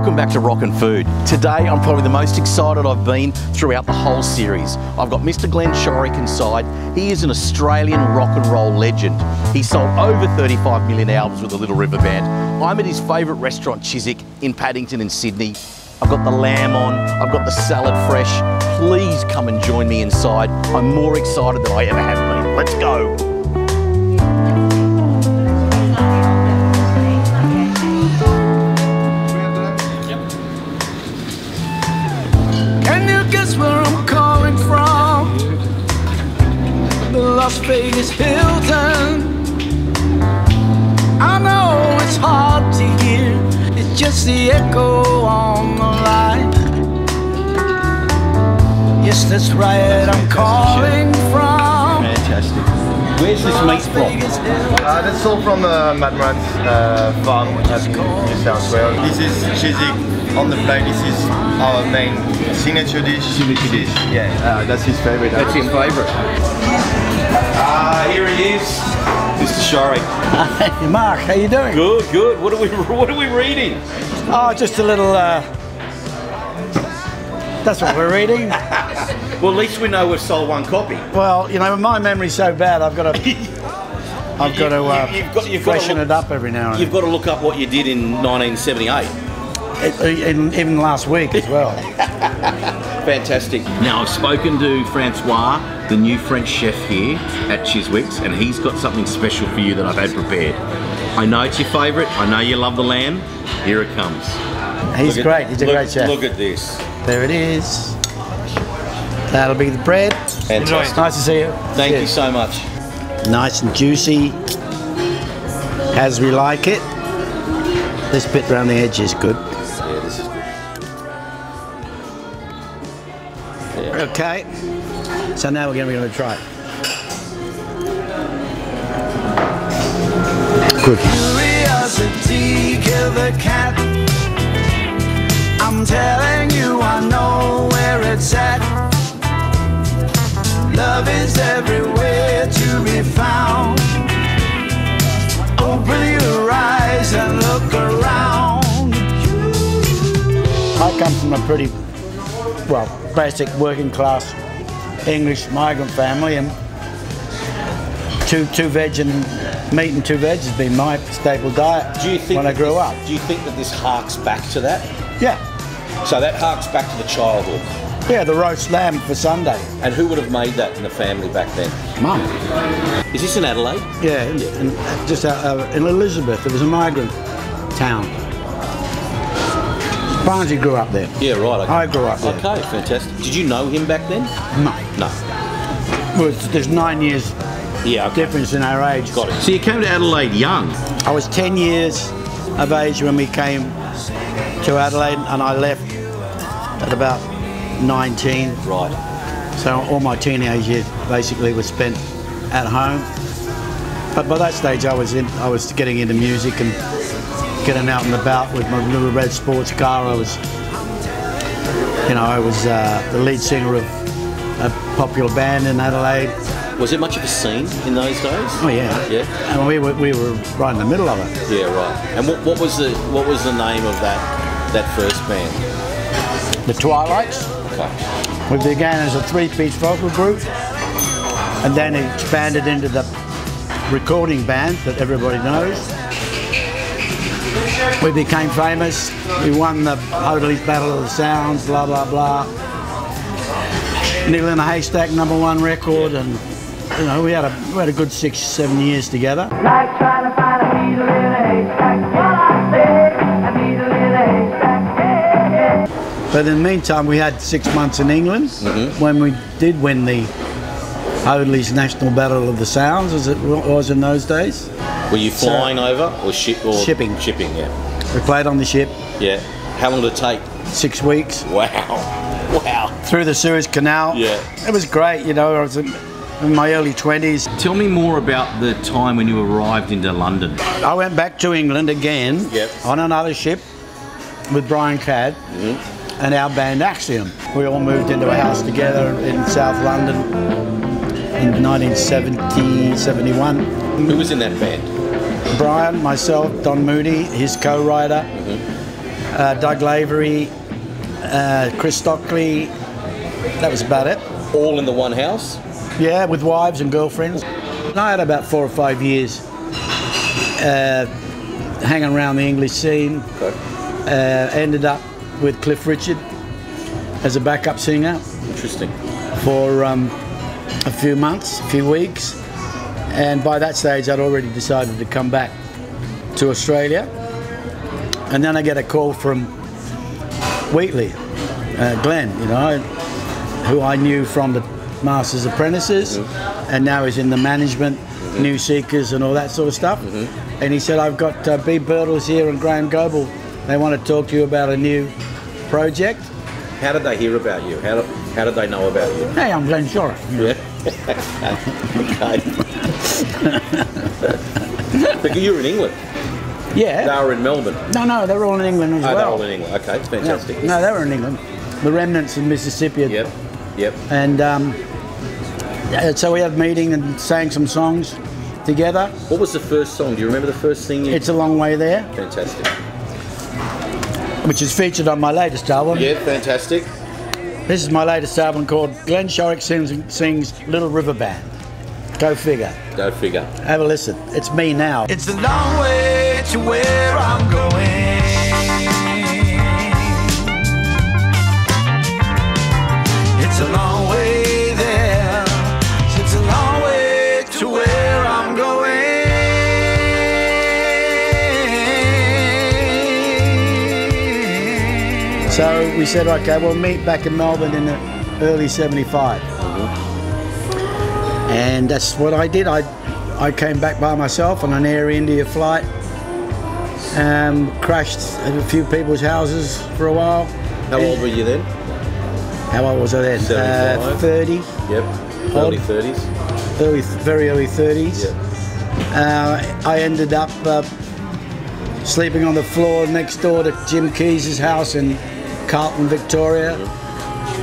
Welcome back to Rock and Food. Today I'm probably the most excited I've been throughout the whole series. I've got Mr. Glenn Shorrock inside. He is an Australian rock and roll legend. He sold over 35 million albums with the Little River Band. I'm at his favourite restaurant, Chiswick, in Paddington in Sydney. I've got the lamb on, I've got the salad fresh. Please come and join me inside. I'm more excited than I ever have been. Let's go. Las Vegas Hilton. I know it's hard to hear, it's just the echo on the line. Yes, that's right, I'm calling from Fantastic. Where's this meat from? Vegas Uh, that's all from uh, Mad Man's uh, farm at New South Wales. This is Chiswick on the plate. This is our main signature dish. Signature dish. Yeah, uh, that's his favorite. That's his favourite. Ah, here he is, Mr. Shari. Hey Mark, how you doing? Good, good. What are we What are we reading? Oh, just a little. Uh, that's what we're reading. Well, at least we know we've sold one copy. Well, you know, my memory's so bad. I've got to. I've got to uh, You- you've got- you've got to freshen look- it up every now and then. You've got to look up what you did in 1978. then. Even last week as well. Fantastic. Now, I've spoken to Francois, the new French chef here at Chiswick's, and he's got something special for you that I've had prepared. I know it's your favourite. I know you love the lamb. Here it comes. He's Look at- great. He's a look- great chef. Look at this. There it is. That'll be the bread. Fantastic. Nice to see you. Thank you Cheers. so much. Nice and juicy, as we like it. This bit around the edge is good. Okay. So now we're going to try it. Good. Curiosity killed the cat. I'm telling you, I know where it's at. Love is everywhere to be found. Open your eyes and look around. I come from a pretty, well, basic working class English migrant family, and two two veg and meat and two veg has been my staple diet Do you think when I grew this- up. Do you think that this harks back to that? Yeah, So that harks back to the childhood. yeah, the roast lamb for Sunday. And who would have made that in the family back then? Mum. Is this in Adelaide? Yeah, and, and just uh, in Elizabeth, it was a migrant town. Barnesy grew up there. Yeah, right. Okay. I grew up there. Okay, fantastic. Did you know him back then? No, No. well, there's nine years Yeah, okay. difference in our age. Got it. So you came to Adelaide young. I was 10 years of age when we came to Adelaide, and I left at about 19. Right. So all my teenage years basically was spent at home. But by that stage, I was in. I was getting into music and getting out and about with my little red sports car. I was, you know, I was uh, the lead singer of a popular band in Adelaide. Was it much of a scene in those days? Oh yeah, Yeah. And we were we were right in the middle of it. Yeah, right. And what, what was the what was the name of that that first band? The Twilights. Okay. We began as a three-piece vocal group, and then expanded into the recording band that everybody knows. We became famous. We won the Hoadley's Battle of the Sounds, blah blah blah. Needle in a Haystack number one record, and you know we had a we had a good six seven years together. Like trying to find a needle in a haystack. What I say, a needle in a haystack. Hey, hey. But in the meantime, we had six months in England mm-hmm. when we did win the Hoadley's National Battle of the Sounds, as it was in those days. Were you flying over or ship or Shipping. Shipping, yeah. We played on the ship Yeah. How long did it take? six weeks Wow. Wow. through the Suez Canal. Yeah. It was great, you know. I was in, in my early 20s. Tell me more about the time when you arrived into London. I went back to England again Yep. on another ship with Brian Cadd mm-hmm. and our band Axiom. We all moved into a house together in South London in 1970, 71. Who was in that band? Brian, myself, Don Moody, his co-writer, uh, Doug Lavery, uh, Chris Stockley. That was about it. All in the one house. Yeah, with wives and girlfriends. I had about four or five years uh, hanging around the English scene. Okay. Uh, ended up with Cliff Richard as a backup singer Interesting. for um, a few months, a few weeks. And by that stage, I'd already decided to come back to Australia. And then I get a call from Wheatley, uh, Glenn, you know, who I knew from the Masters Apprentices, and now is in the management, New Seekers, and all that sort of stuff. And he said, I've got uh, Beeb Birtles here and Graham Goble. They want to talk to you about a new project. How did they hear about you? How did, how did they know about you? Hey, I'm Glenn Shorrock. Yeah. Okay. but you were in England. Yeah. They were in Melbourne. No, no, they were all in England as Oh, they well. were all in England. Okay, Yeah. fantastic. No, they were in England. The remnants in Mississippi. Yep. Yep. And um, so we had a meeting and sang some songs together. What was the first song? Do you remember the first thing you? It's a long way there, fantastic. which is featured on my latest album. Yeah, fantastic. This is my latest album called Glenn Shorrock sings, sings Little River Band. Go figure. Go figure. Have a listen. It's me now. It's a long way to where I'm going. So we said, okay, we'll meet back in Melbourne in the early 75. And that's what I did. I, I came back by myself on an Air India flight, um, crashed at a few people's houses for a while. How old were you then? How old was I then? Uh, 30, Yep. Early 30s. early, very early 30s. Yep. Uh, I ended up uh, sleeping on the floor next door to Jim Keays' house in Carlton, Victoria.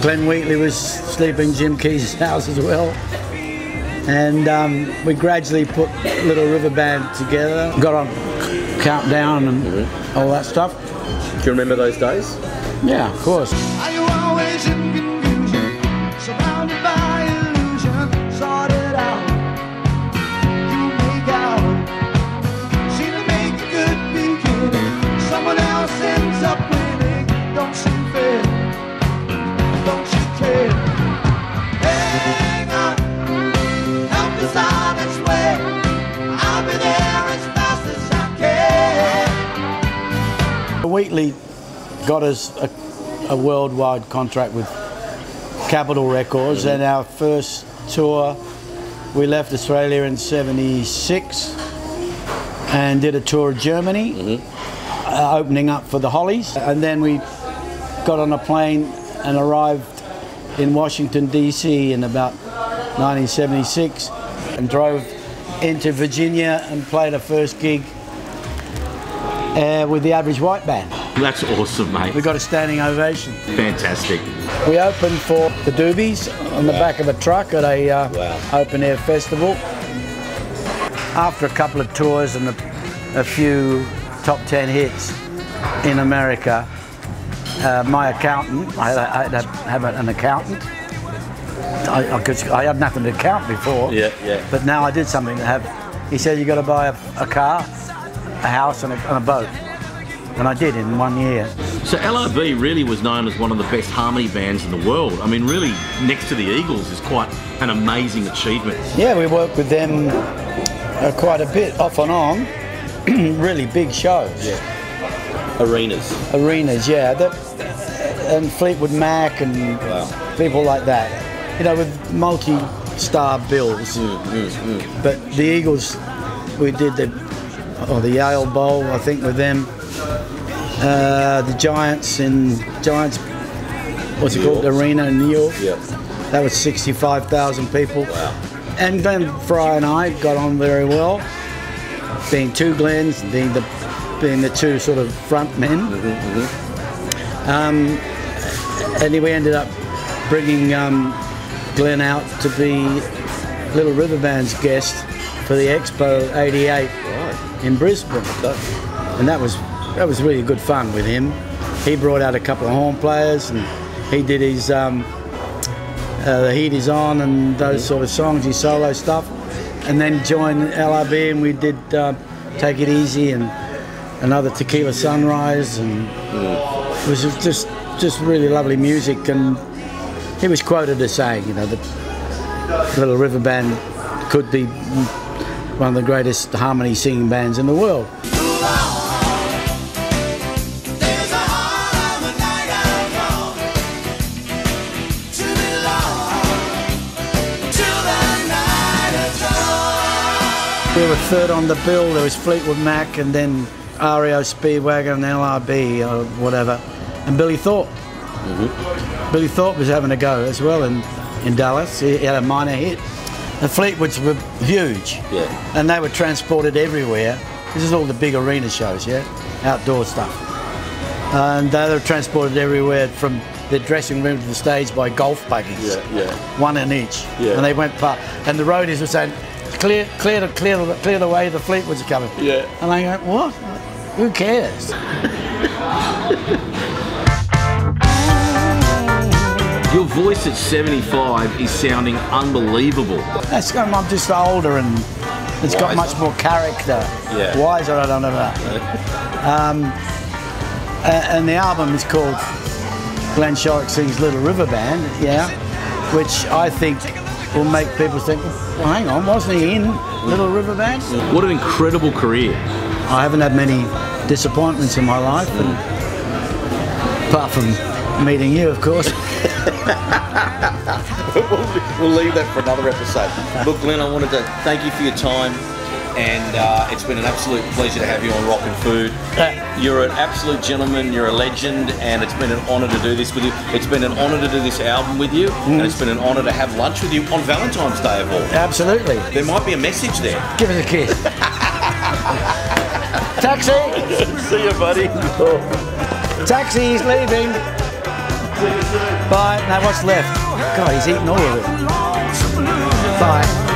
Glenn Wheatley was sleeping in Jim Keays' house as well. And um, we gradually put Little River Band together, got on Countdown and all that stuff. Do you remember those days? Yeah, of course. Wheatley got us a, a worldwide contract with Capitol Records, and our first tour, we left Australia in '76 and did a tour of Germany, uh, opening up for the Hollies, and then we got on a plane and arrived in Washington D.C. in about 1976, and drove into Virginia and played a first gig uh, with the Average White Band. That's awesome, mate. We got a standing ovation. Fantastic. We opened for the Doobies on the back of a truck at a uh, Wow. open air festival. After a couple of tours and a, a few top 10 hits in America, uh, my accountant, I had, I had to have an accountant. I, I, could, I had nothing to count before. Yeah, yeah. But now I did something to have. He said, you got to buy a, a car, a house, and a, and a boat. And I did in one year. So LRB really was known as one of the best harmony bands in the world. I mean, really, next to the Eagles is quite an amazing achievement. Yeah, we worked with them uh, quite a bit, off and on. really big shows, Arenas. arenas, yeah. That, and Fleetwood Mac and Wow. people like that. You know, with multi-star bills. Mm, But the Eagles, we did the or the Yale Bowl, I think, with them. Uh, the Giants in Giants, what's it called, York. Arena in New York. Yep. That was 65,000 people. Wow. And Glenn Frey and I got on very well, being two Glens, being the being the two sort of front men. Um, and then we ended up bringing um, Glenn out to be Little River Band's guest for the Expo '88 Right. in Brisbane, and that was that was really good fun with him. he brought out a couple of horn players and he did his um, uh, The Heat Is On and those sort of songs, his solo stuff. And then joined LRB and we did uh, Take It Easy and another Tequila Sunrise and it was just just really lovely music and he was quoted as saying, you know, that Little River Band could be one of the greatest harmony singing bands in the world. We were third on the bill. There was Fleetwood Mac and then REO Speedwagon and LRB or uh, whatever, and Billy Thorpe. Mm-hmm. Billy Thorpe was having a go as well in, in Dallas. He had a minor hit. The Fleetwoods were huge. Yeah. And they were transported everywhere. This is all the big arena shows, yeah? Outdoor stuff. And they were transported everywhere from their dressing room to the stage by golf buggies. Yeah, yeah. One in each. Yeah. And they went past. And the roadies were saying, clear, clear, the, clear, clear the way, the Fleetwoods are coming. Yeah. And I go, what? Who cares? Your voice at 75 is sounding unbelievable. That's, I'm I'm just older and it's got much more character. Yeah. Wiser, I don't know about. um, and the album is called Glenn Shorrock Sings Little River Band, yeah, which I think will make people think, well, hang on, wasn't he in Little River Band? What an incredible career. I haven't had many disappointments in my life, and apart from meeting you, of course. We'll leave that for another episode. Look, Glenn, I wanted to thank you for your time, and uh, it's been an absolute pleasure to have you on Rock and Food. You're an absolute gentleman, you're a legend, and it's been an honour to do this with you. It's been an honour to do this album with you, and it's been an honour to have lunch with you on Valentine's Day of all. Absolutely. There might be a message there. Give us a kiss. Taxi! See you, buddy. Taxi, he's leaving. Bye. Now what's left? God, he's eating all of it. Bye.